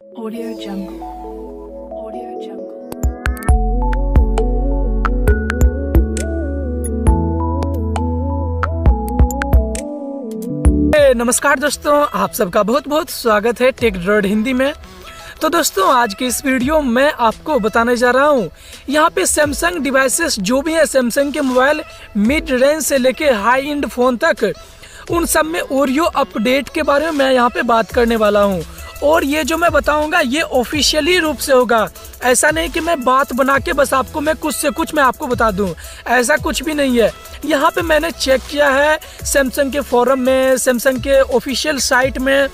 Audio Jungle. नमस्कार दोस्तों, आप सबका बहुत बहुत स्वागत है टेक ड्रॉड हिंदी में। तो दोस्तों, आज की इस वीडियो में मैं आपको बताने जा रहा हूँ, यहाँ पे सैमसंग डिवाइसेस जो भी है सैमसंग के मोबाइल मिड रेंज से लेके हाई एंड फ़ोन तक, उन सब में ओरियो अपडेट के बारे में मैं यहाँ पे बात करने वाला हूँ। और ये जो मैं बताऊँगा, ये ऑफिशियली रूप से होगा। ऐसा नहीं कि मैं बात बना के बस आपको, मैं कुछ से कुछ मैं आपको बता दूँ। ऐसा कुछ भी नहीं है। यहाँ पे मैंने चेक किया है सैमसंग के फोरम में सैमसंग के ऑफिशियल साइट में।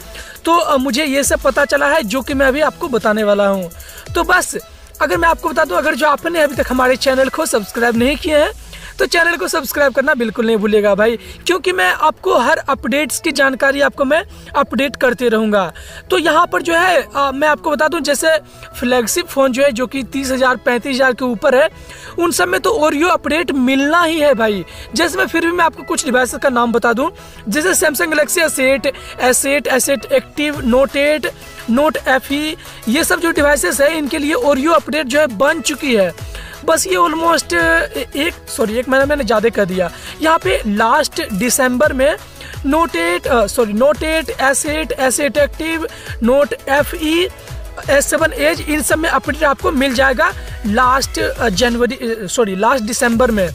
तो मुझे ये सब पता चला है, जो कि मैं अभी आपको बताने वाला हूँ। तो बस, अगर मैं आपको बता दूँ, अगर जो आपने अभी तक हमारे चैनल को सब्सक्राइब नहीं किए हैं तो चैनल को सब्सक्राइब करना बिल्कुल नहीं भूलेगा भाई क्योंकि मैं आपको हर अपडेट्स की जानकारी आपको मैं अपडेट करते रहूँगा। तो यहाँ पर जो है आ, मैं आपको बता दूँ जैसे फ्लैगशिप फ़ोन जो है जो कि तीस हज़ार पैंतीस हज़ार के ऊपर है उन सब में तो ओरियो अपडेट मिलना ही है भाई। जैसे मैं फिर भी मैं आपको कुछ डिवाइस का नाम बता दूँ जैसे Samsung Galaxy S eight S eight S eight active note eight note F ये सब जो डिवाइसेस है इनके लिए ओरियो अपडेट जो है बन चुकी है। बस ये ऑलमोस्ट एक सॉरी एक महीना मैंने ज़्यादा कर दिया। यहाँ पे लास्ट दिसंबर में note eight sorry note eight S eight S eight active note F E S seven edge इन सब में अपडेट आपको मिल जाएगा लास्ट जनवरी सॉरी लास्ट दिसंबर में।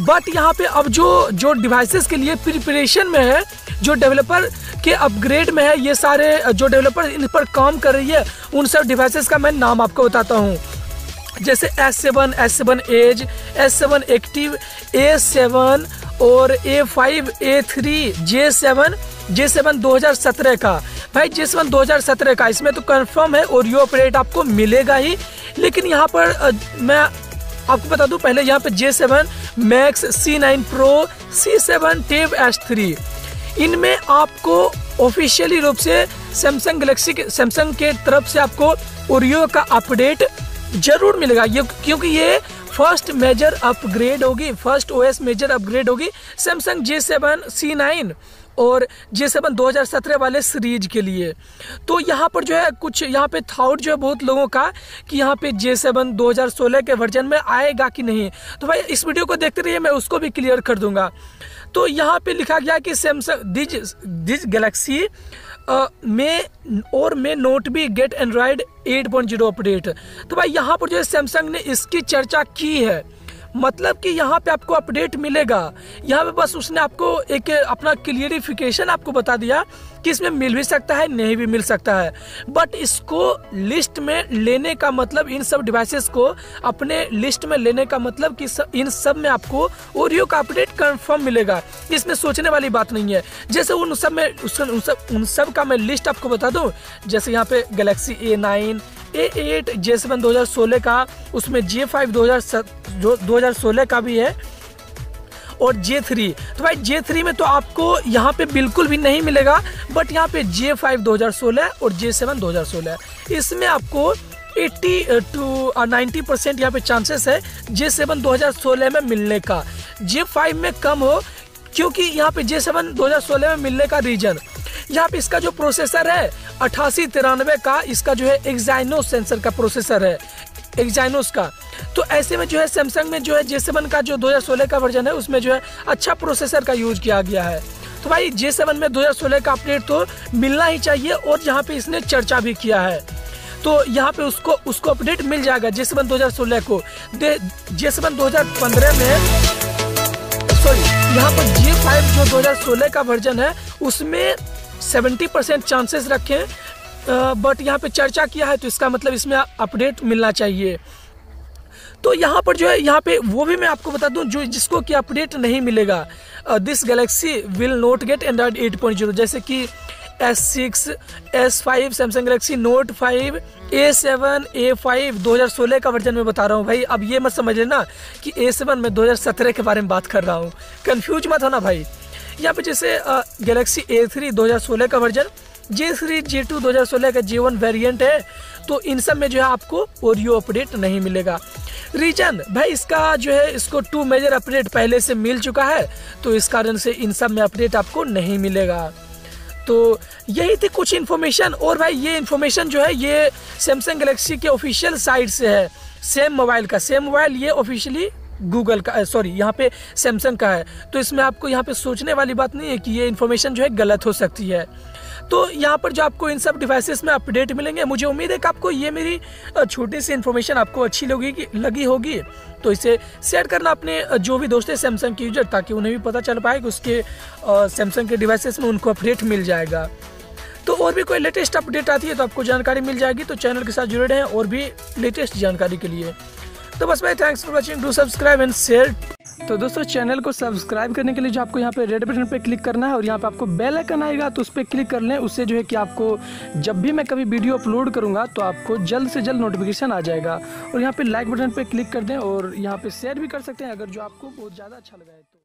बट यहाँ पे अब जो जो डिवाइसेस के लिए प्रिपरेशन में है, जो डेवलपर के अपग्रेड में है, ये सारे जो डेवलपर इन पर काम कर रही है, उन सब डिवाइसेस का मैं नाम आपको बताता हूँ। जैसे S seven S seven edge S seven active A seven और A five A three J seven J seven दो हज़ार सत्रह का। भाई जे सेवन दो हज़ार सत्रह का, इसमें तो कंफर्म है ओरियो अपडेट आपको मिलेगा ही। लेकिन यहाँ पर मैं आपको बता दूँ, पहले यहाँ पे J seven max C nine pro C seven tab S three इनमें आपको ऑफिशियली रूप से सैमसंग गलेक्सी के सैमसंग के तरफ़ से आपको ओरियो का अपडेट ज़रूर मिलेगा। ये क्योंकि ये फ़र्स्ट मेजर अपग्रेड होगी फ़र्स्ट ओएस मेजर अपग्रेड होगी Samsung J seven C nine और जे सेवन दो हज़ार सत्रह वाले सीरीज़ के लिए। तो यहाँ पर जो है कुछ, यहाँ पे थाउट जो है बहुत लोगों का कि यहाँ पे जे सेवन दो हज़ार सोलह के वर्जन में आएगा कि नहीं। तो भाई, इस वीडियो को देखते रहिए, मैं उसको भी क्लियर कर दूँगा। तो यहाँ पे लिखा गया कि सैमसंग दिज दिज गैलेक्सी में और may not be get Android 8.0 update. तो भाई, यहाँ पर जो है, सैमसंग ने इसकी चर्चा की है। मतलब कि यहाँ पे आपको अपडेट मिलेगा। यहाँ पे बस उसने आपको एक, अपना क्लियरिफिकेशन आपको बता दिया कि इसमें मिल भी सकता है, नहीं भी मिल सकता है। बट इसको लिस्ट में लेने का मतलब इन सब डिवाइसेस को अपने लिस्ट में लेने का मतलब कि इन सब में आपको ओरियो का अपडेट कंफर्म मिलेगा। इसमें सोचने वाली बात नहीं है। जैसे उन सब में उन सब उन सब का मैं लिस्ट आपको बता दूँ, जैसे यहाँ पे Galaxy A nine A eight J seven दो हज़ार सोलह का, उसमें जे फाइव दो हज़ार का भी है और जे थ्री तो भाई जे थ्री में तो आपको यहाँ पे बिल्कुल भी नहीं मिलेगा बट यहाँ पे जे फाइव दो हज़ार सोलह और जे सेवन दो हज़ार सोलह। इसमें आपको 80 टू 90 परसेंट यहाँ पे चांसेस है जे सेवन दो हज़ार सोलह में मिलने का। जे फाइव में कम हो, क्योंकि यहाँ पे जे सेवन दो हज़ार सोलह में मिलने का रीजन यहाँ पे इसका जो प्रोसेसर है अठासी तिरानवे का इसका जो है एक्साइनो सेंसर का प्रोसेसर है। एक्साइनोस का। तो ऐसे में जो है सैमसंग में जो है जे का जो 2016 का वर्जन है, उसमें जो है अच्छा प्रोसेसर का यूज़ किया गया है। तो भाई जे सेवन में 2016 का अपडेट तो मिलना ही चाहिए और यहाँ पे इसने चर्चा भी किया है। तो यहाँ पे उसको उसको अपडेट मिल जाएगा जे सेवन दो हज़ार सोलह को। जे सेवन दो में सॉरी यहाँ पर जे फाइव जो 2016 का वर्जन है, उसमें 70 परसेंट चांसेस रखे बट यहाँ पे चर्चा किया है तो इसका मतलब इसमें अपडेट मिलना चाहिए। तो यहाँ पर जो है, यहाँ पे वो भी मैं आपको बता दूँ, जो जिसको कि अपडेट नहीं मिलेगा this Galaxy will not get Android 8.0 जैसे कि S six S five Samsung Galaxy note five A seven A five दो हज़ार सोलह का वर्जन में बता रहा हूँ। भाई, अब ये मत समझ लेना कि ए सेवन में दो हज़ार सत्रह के बारे में बात कर रहा हूँ। कन्फ्यूज़ मत होना भाई। यहाँ पे जैसे गैलेक्सी ए थ्री दो हज़ार सोलह का version J three J two दो हज़ार सोलह का जे वन वेरियंट है तो इन सब में जो है आपको ओरियो अपडेट नहीं मिलेगा। रीजन भाई इसका जो है, इसको टू मेजर अपडेट पहले से मिल चुका है तो इस कारण से इन सब में अपडेट आपको नहीं मिलेगा। तो यही थी कुछ इन्फॉर्मेशन और भाई ये इन्फॉर्मेशन जो है, ये सैमसंग गैलेक्सी के ऑफिशियल साइट से है। सेम मोबाइल का सेम मोबाइल ये ऑफिशियली गूगल का, सॉरी, यहाँ पे सैमसंग का है। तो इसमें आपको यहाँ पे सोचने वाली बात नहीं है कि ये इन्फॉर्मेशन जो है गलत हो सकती है। तो यहाँ पर जो आपको इन सब डिवाइसेस में अपडेट मिलेंगे, मुझे उम्मीद है कि आपको ये मेरी छोटी सी इन्फॉर्मेशन आपको अच्छी लगी लगी होगी। तो इसे शेयर करना अपने जो भी दोस्त है सैमसंग के यूज़र ताकि उन्हें भी पता चल पाए कि उसके सैमसंग के डिवाइसेस में उनको अपडेट मिल जाएगा। तो और भी कोई लेटेस्ट अपडेट आती है तो आपको जानकारी मिल जाएगी। तो चैनल के साथ जुड़े रहें और भी लेटेस्ट जानकारी के लिए। तो बस भाई thanks for watching do subscribe and share तो दोस्तों चैनल को सब्सक्राइब करने के लिए जो आपको यहाँ पे रेड बटन पे क्लिक करना है और यहाँ पे आपको बेल आइकन आएगा तो उस पर क्लिक कर लें। उससे जो है कि आपको जब भी मैं कभी वीडियो अपलोड करूँगा तो आपको जल्द से जल्द नोटिफिकेशन आ जाएगा। और यहाँ पे लाइक बटन पे क्लिक कर दें और यहाँ पे शेयर भी कर सकते हैं, अगर जो आपको बहुत ज़्यादा अच्छा लगा है तो।